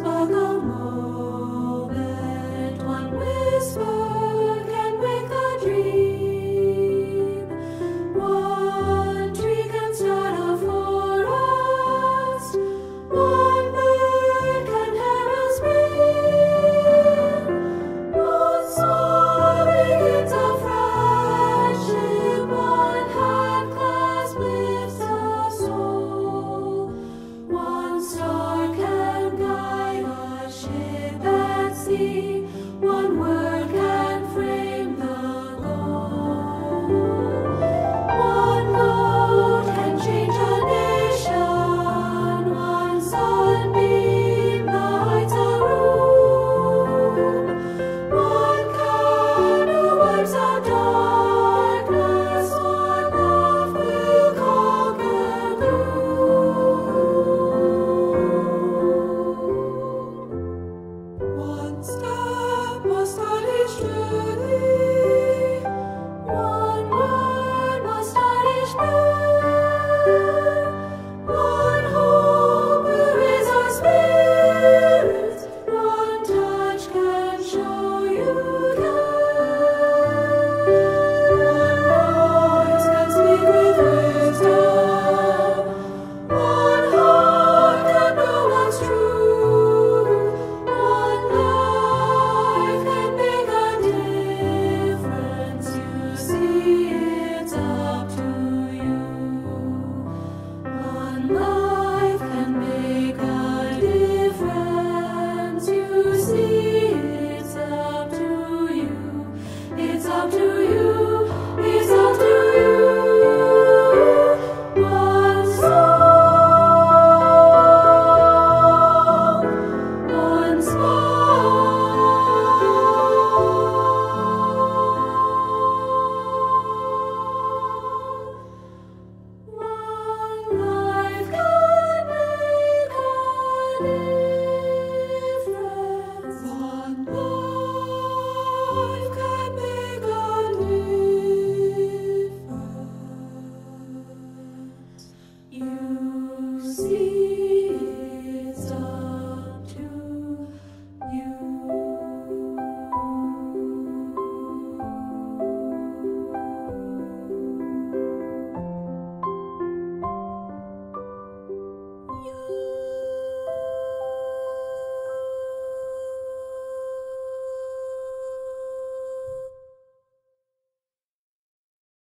spark